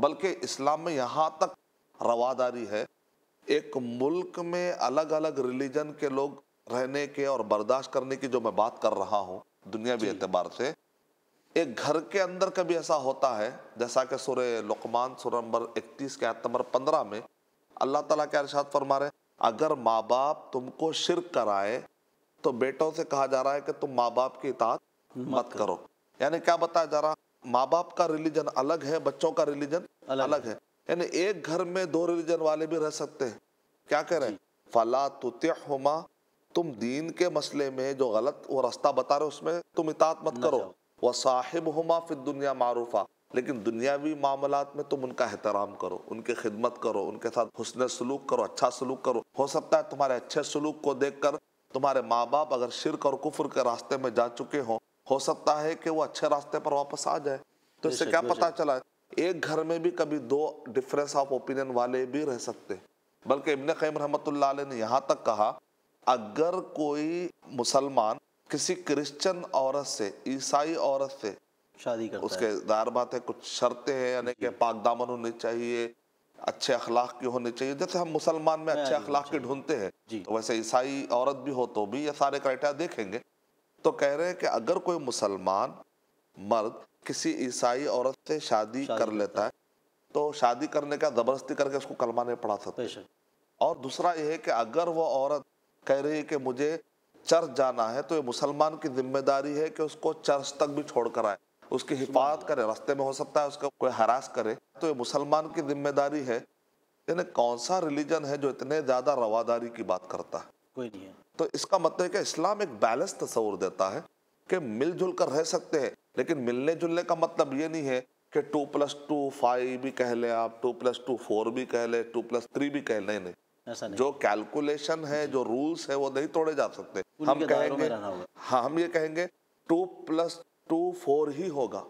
بلکہ اسلام میں یہاں تک رواداری ہے۔ ایک ملک میں الگ الگ ریلیجن کے لوگ رہنے کے اور برداشت کرنے کی جو میں بات کر رہا ہوں دنیاوی اعتبار سے ایک گھر کے اندر کبھی ایسا ہوتا ہے جیسا کہ سورہ لقمان سورہ نمبر اکتیس کے آیت نمبر پندرہ میں اللہ تعالیٰ کے ارشاد فرما رہے ہیں اگر ماں باپ تم کو شرک کرائے تو بیٹوں سے کہا جا رہا ہے کہ تم ماں باپ کی اطاعت مت کرو۔ یعنی کیا بتایا جا رہا؟ ماں باپ کا ریلیجن الگ ہے بچوں کا ریلیجن الگ ہے۔ یعنی ایک گھر میں دو ریلیجن والے بھی رہ سکتے ہیں۔ کیا کہہ رہے ہیں؟ فلا تطعہما تم دین کے مسئلے میں جو غلط وہ رستہ بتا رہے اس میں تم اطاعت مت کرو۔ وَصَاحِبْهُمَا فِي الدُّنْيَا معروفہ لیکن دنیاوی معاملات میں تم ان کا احترام کرو ان کی خدمت کرو ان کے ساتھ حسن سلوک کرو اچھا سلوک کرو۔ ہو سکتا ہے تمہارے اچھے سلوک کو دیکھ کر تمہارے ماں باپ اگر شرک اور کفر کے راستے میں جا چکے ہوں ہو سکتا ہے کہ وہ اچھے راستے پر واپس آ جائے۔ تو اس سے کیا پتا چلا؟ ایک گھر میں بھی کبھی دو ڈیفرنس آف اوپینین والے بھی رہ سکتے۔ بلکہ ابن قیم رحمت اللہ علیہ نے یہاں تک کہا اگر کوئی مسلمان کسی کرسچن عورت سے عیسائی عورت سے شادی کرتا اس کے ظاہر بات ہے کچھ شرطیں ہیں یعنی کہ پاک دامن ہونی چاہیے اچھے اخلاق کی ہونی چاہیے۔ جیسے ہم مسلمان میں اچھے اخلاق کی ڈھونڈتے ہیں جی۔ تو ویسے عیسائی عورت بھی ہو تو بھی یہ سارے کرائٹیا دیکھیں گے۔ تو کہہ رہے ہیں کہ اگر کوئی مسلمان مرد کسی عیسائی عورت سے شادی کر لیتا ہے تو شادی کرنے کا زبردستی کر کے اس کو کلمہ نہیں پڑھا شک۔ اور دوسرا یہ ہے کہ اگر وہ عورت کہہ رہی ہے کہ مجھے چرچ جانا ہے تو یہ مسلمان کی ذمہ داری ہے کہ اس کو چرچ تک بھی چھوڑ کر آئے۔ اس کی حفاظت کرے رستے میں ہو سکتا ہے اس کا کوئی ہراس کرے۔ تو یہ مسلمان کی ذمہ داری ہے۔ یعنی کون سا ریلیجن ہے جو اتنے زیادہ رواداری کی بات کرتا ہے؟ کوئی نہیں ہے۔ تو اس کا مطلب ہے کہ اسلام ایک بیلنس تصور دیتا ہے کہ مل جل کر رہ سکتے ہیں لیکن ملنے جلنے کا مطلب یہ نہیں ہے کہ ٹو پلس ٹو فائیو بھی کہہ لیں آپ ٹو پلس ٹو فور بھی کہہ لیں ٹو پلس تھری بھی کہہ لیں نہیں۔ جو کیلکولیشن ہے جو رولز ہے وہ نہیں توڑے جا سکتے۔ ہم کہیں گے ہاں ہم یہ کہیں گے ٹو پلس ٹو فور ہی ہوگا۔